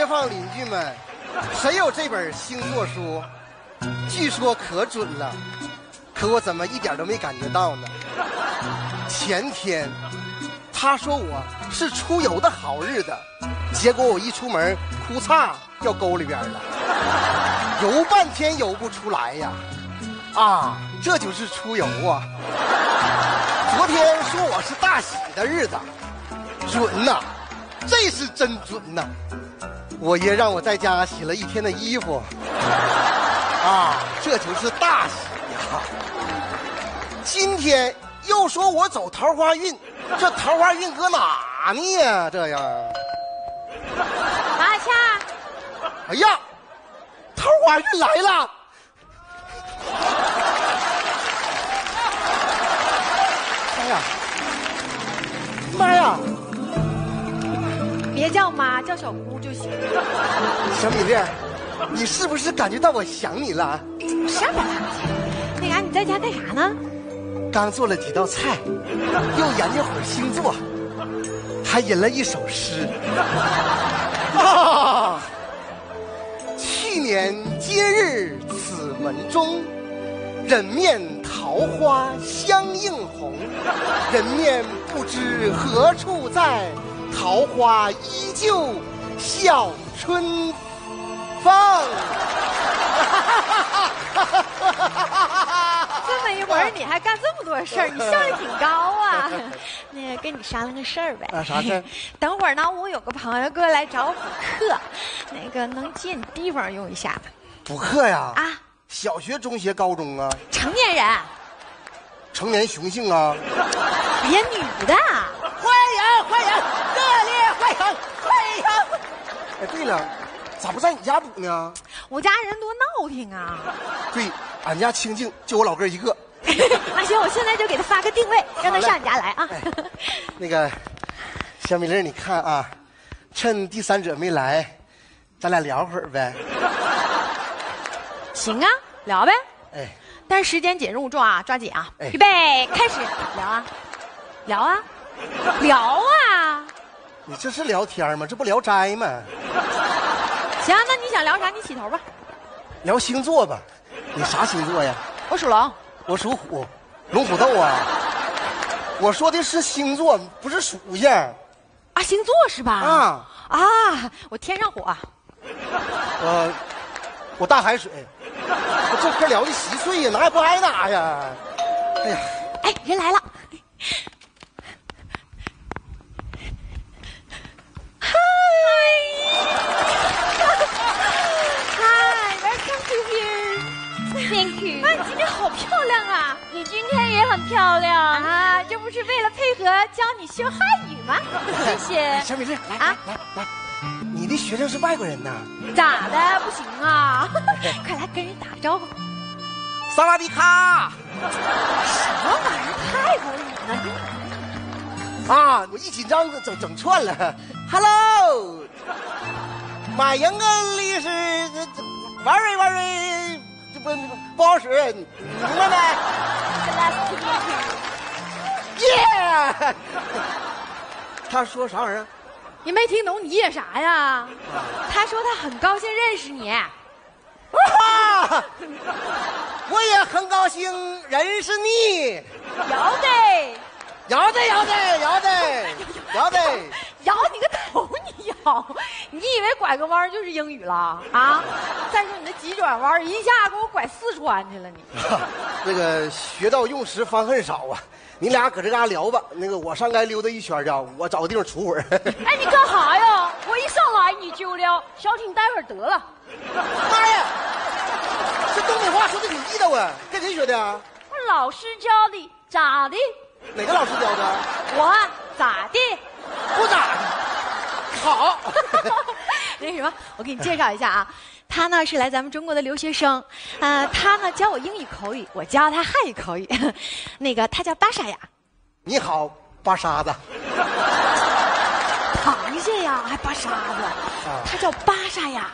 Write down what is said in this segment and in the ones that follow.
街坊邻居们，谁有这本星座书？据说可准了，可我怎么一点都没感觉到呢？前天，他说我是出游的好日子，结果我一出门，裤衩掉沟里边了，游半天游不出来呀！啊，这就是出游啊！昨天说我是大喜的日子，准呐，这是真准呐！我爷让我在家洗了一天的衣服，啊，这就是大喜呀！今天又说我走桃花运，这桃花运搁哪呢呀？这样，马恰，哎呀，桃花运来了！哎呀，妈呀！别叫妈，叫小姑就行。小米粒，你是不是感觉到我想你了？什么？那啥，你在家干啥呢？刚做了几道菜，又研究会儿星座，还吟了一首诗。啊！去年今日此门中，人面桃花相映红。人面不知何处在，桃花依旧笑春风。这么一会儿你还干这么多事儿，你效率挺高啊。那个跟你商量个事儿呗。啊啥事儿？等会儿呢，我有个朋友过来找我补课，那个能借你地方用一下吗？补课呀？啊，小学、中学、高中啊？成年人。成年雄性啊？别，女的。欢迎欢迎，热烈欢迎欢迎！咋不在你家补呢？我家人多闹挺啊！对，俺家清静就我老哥一个。那行，我现在就给他发个定位，让他上你家来啊。哎那个小米粒，你看啊，趁第三者没来，咱俩聊会儿呗。行啊，聊呗。哎，但是时间紧，任务重啊，抓紧啊！哎预备，开始聊啊，聊啊，聊啊！你这是聊天吗？这不聊斋吗？行啊，那你想聊啥？你起头吧。聊星座吧。你啥星座呀？我属龙，我属虎，龙虎斗啊。我说的是星座，不是属相。啊，星座是吧？啊啊，我天上火，我我大海水，我这嗑聊的稀碎呀，哪也不挨哪呀。哎呀，哎，人来了。教你学汉语吗？谢谢。小米粒，来啊来来来，你的学生是外国人呐？咋的？不行啊！快来跟人打个招呼。萨瓦迪卡！什么玩意儿？泰国语呢？啊，我一紧张整整串了。Hello，马英恩律师，这这 very very 这不不好使，你明白没？Yeah。他说啥玩意儿？你没听懂？你演啥呀？他说他很高兴认识你。啊！我也很高兴认识你。摇得，摇得摇得摇得 摇得，摇你个头！你摇，你以为拐个弯就是英语了啊？再说你那急转弯一下给我拐四川去了你。那个学到用时方恨少啊！你俩搁这嘎聊吧，那个我上街溜达一圈去啊，我找个地方杵会儿。哎，你干啥呀？我一上来你就撩，小婷待会儿得了。妈呀！这东北话说的挺地道啊，跟谁学的啊？我老师教的，咋的？哪个老师教的？我咋的？不咋的。好。那什么，我给你介绍一下啊，他呢是来咱们中国的留学生，呃，他呢教我英语口语，我教他汉语口语。那个他叫巴沙雅，你好，巴沙子。螃蟹呀，还巴沙子，他叫巴沙雅。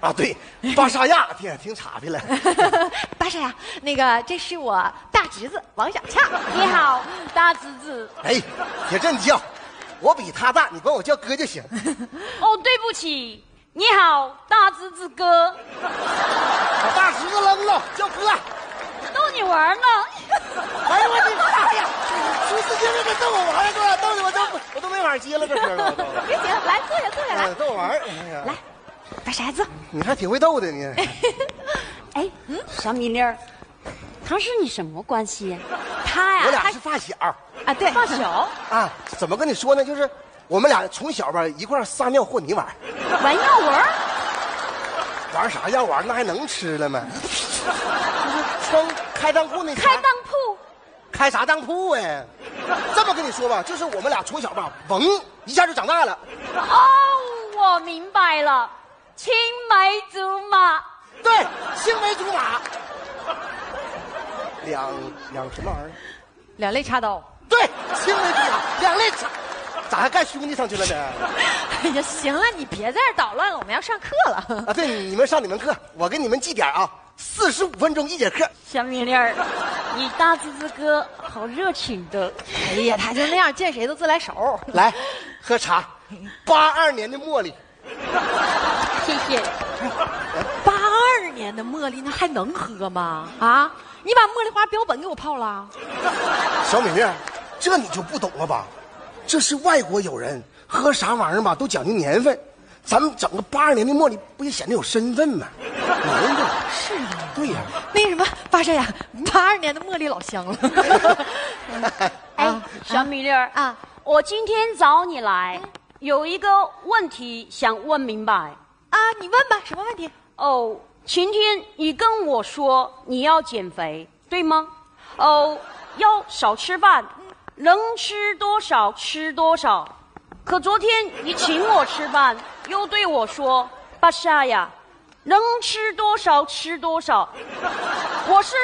啊，对，巴沙亚，听，听岔劈了。巴沙亚，那个这是我大侄子王小俏。你好，大侄子。哎，别这么叫，我比他大，你管我叫哥就行。哦，对不起，你好，大侄子哥，把大侄子扔了，叫哥。逗你玩呢。哎呦我的妈呀！出事情了，这逗我玩呢，哥，逗的我都我都没法接了，这嗑了。别急了，来坐下，坐下来哎，逗我玩儿。哎呀来，摆骰子。你还挺会逗的你。哎，小米粒儿，他是你什么关系呀？他呀，他我俩是发小啊，对，发小，啊，怎么跟你说呢？就是我们俩从小吧一块撒尿和泥玩儿，玩药丸儿。玩啥药丸儿？那还能吃了吗？就是穿开当铺那开当铺，开啥当铺哎？这么跟你说吧，就是我们俩从小吧，嗡一下就长大了。哦，我明白了，青梅竹马。对，青梅竹马，两两什么玩意儿？两肋插刀。对，青梅竹马，两肋插，咋还干兄弟上去了呢？哎呀，行了，你别在这儿捣乱了，我们要上课了。啊，对，你们上你们课，我给你们记点啊，四十五分钟一节课。小米粒儿，你大侄子哥好热情的。哎呀，他就那样，见谁都自来熟。来，喝茶，八二年的茉莉，谢谢。八二年的茉莉，那还能喝吗？啊，你把茉莉花标本给我泡了？小米粒儿，这你就不懂了吧？这是外国友人，喝啥玩意儿吧都讲究年份，咱们整个八二年的茉莉，不也显得有身份吗？年份是啊。对呀、那什么，八山呀，八二年的茉莉老香了。哎，小米粒儿啊啊我今天找你来，有一个问题想问明白。啊，你问吧，什么问题？哦，晴天你跟我说你要减肥，对吗？哦，要少吃饭，能吃多少吃多少。可昨天你请我吃饭，又对我说：“巴沙呀，能吃多少吃多少。”我是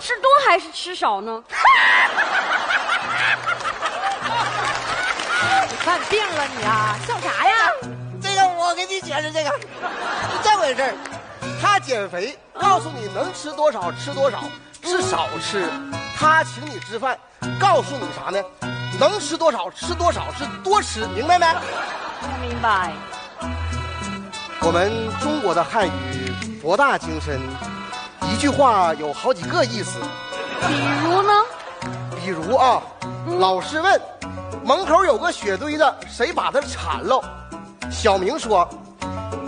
吃多还是吃少呢？你犯病了你啊？笑啥呀？这个我给你解释，这个是这回事儿。他减肥，告诉你能吃多少吃多少，是少吃。他请你吃饭，告诉你啥呢？能吃多少吃多少，是多吃，明白没？不明白。我们中国的汉语博大精深，一句话有好几个意思。比如呢？比如啊，老师问，门口有个雪堆子，谁把它铲喽？小明说：“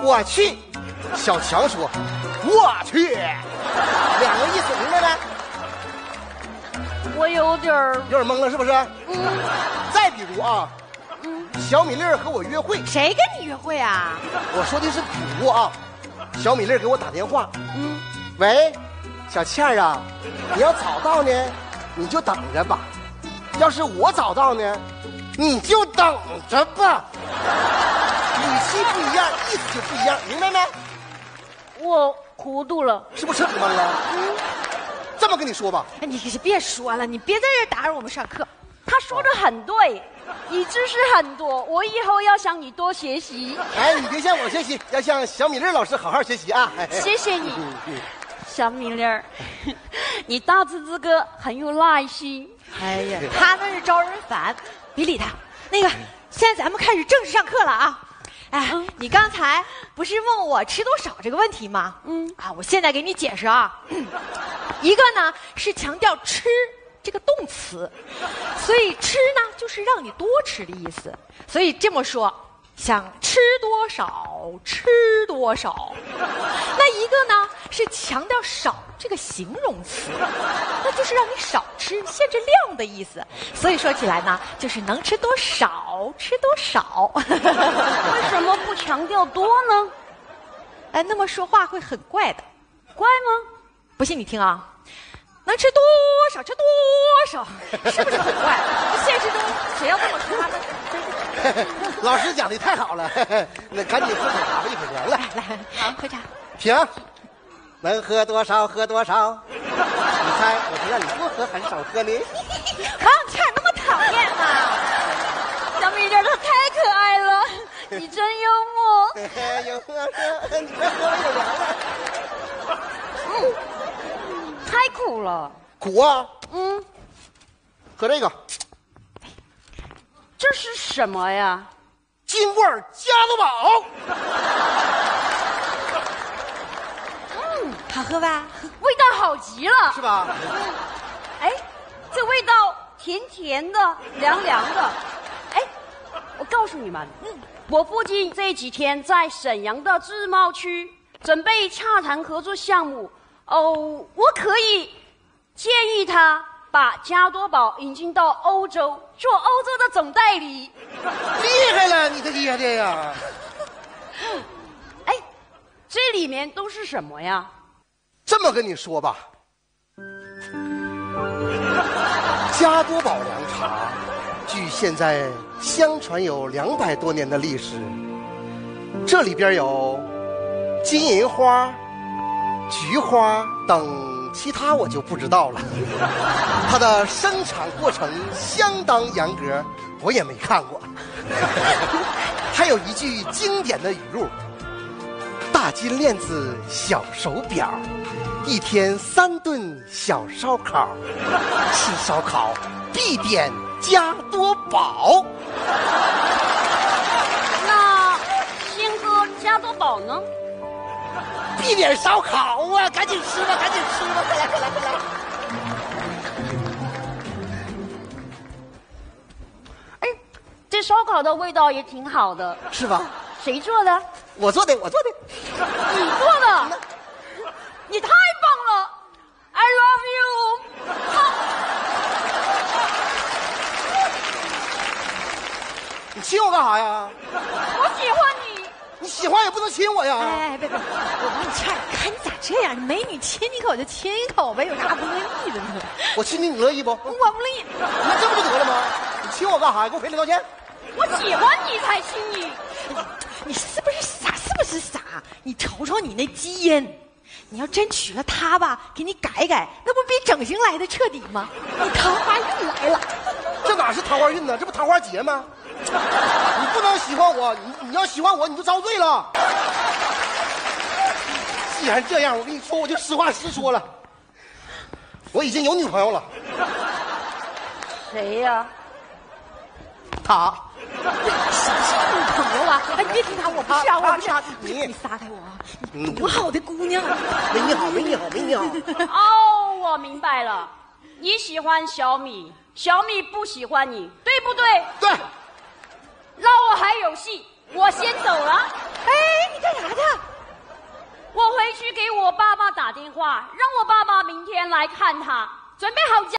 我去。”小强说：“我去。”两个意思，明白没？我有点儿，有点懵了，是不是？嗯再比如啊，嗯，小米粒儿和我约会，谁跟你约会啊？我说的是比如啊，小米粒儿给我打电话，嗯，喂，小倩儿啊，你要早到呢，你就等着吧；要是我早到呢，你就等着吧。语气不一样，意思就不一样，明白没？我糊涂了。是不是彻底懵了？这么跟你说吧，哎，你可是别说了，你别在这打扰我们上课。他说的很对，你知识很多，我以后要向你多学习。哎，你别向我学习，要向小米粒老师好好学习啊！哎谢谢你，嗯嗯小米粒儿，你大侄子哥很有耐心。哎呀，他那是招人烦，别理他。那个，现在咱们开始正式上课了啊！哎，你刚才不是问我吃多少这个问题吗？嗯啊，我现在给你解释啊。一个呢是强调吃这个动词，所以吃呢就是让你多吃的意思。所以这么说，想吃多少吃多少。那一个呢是强调少这个形容词，那就是让你少吃，限制量的意思。所以说起来呢，就是能吃多少吃多少。为什么不强调多呢？哎，那么说话会很怪的。怪吗？不信你听啊，能吃多少吃多少，是不是很怪？现实中谁要这么说话呢？老师讲的太好了，那赶紧喝口茶吧，一会儿凉了。来，好喝茶。停，能喝多少喝多少。你猜我是让你多喝还是少喝呢？王小倩那么讨厌吗？小米粒儿他太可爱了，你真幽默。嘿嘿，有喝喝，你快喝吧，有凉了。太苦了。苦啊，嗯，喝这个这是什么呀？金罐加多宝，嗯好喝吧？味道好极了是。吧？哎，这味道甜甜的，凉凉的。哎，我告诉你们，我父亲这几天在沈阳的自贸区准备洽谈合作项目，哦，我可以建议他把加多宝引进到欧洲，做欧洲的总代理。厉害了，你的爹爹呀！哎，这里面都是什么呀？这么跟你说吧，加多宝凉茶，据现在相传有两百多年的历史。这里边有金银花、菊花等其他我就不知道了。它的生产过程相当严格，我也没看过。还有一句经典的语录。大金链子，小手表，一天三顿小烧烤，吃烧烤必点加多宝。那先喝加多宝呢？必点烧烤啊！赶紧吃吧，赶紧吃吧，快来快来快来！哎，这烧烤的味道也挺好的，是吧？谁做的？我做的，我做的。你做的，你太棒了！I love you。你亲我干啥呀？我喜欢你。你喜欢也不能亲我呀！哎，别别，我帮你掐点，看你咋这样？美女亲你口就亲一口呗，有啥不乐意的呢？我亲你，你乐意不？我不乐意。那这不就得了吗？你亲我干啥？给我赔礼道歉。我喜欢你才亲你。你是不是傻？是不是傻？你瞅瞅你那基因，你要真娶了她吧，给你改改，那不比整形来的彻底吗？你桃花运来了。这哪是桃花运呢？这不桃花劫吗？你不能喜欢我，你你要喜欢我，你就遭罪了。既然这样，我跟你说，我就实话实说了，我已经有女朋友了。谁呀、她，什么是女朋友啊？哎，你别听他，我不是啊，我不是啊。你你撒开我啊！多好的姑娘啊！没你好，没你好，没你好。哦，我明白了，你喜欢小米，小米不喜欢你，对不对？对，那我还有戏，我先走了。哎，你干啥去？我回去给我爸爸打电话，让我爸爸明天来看他，准备好家。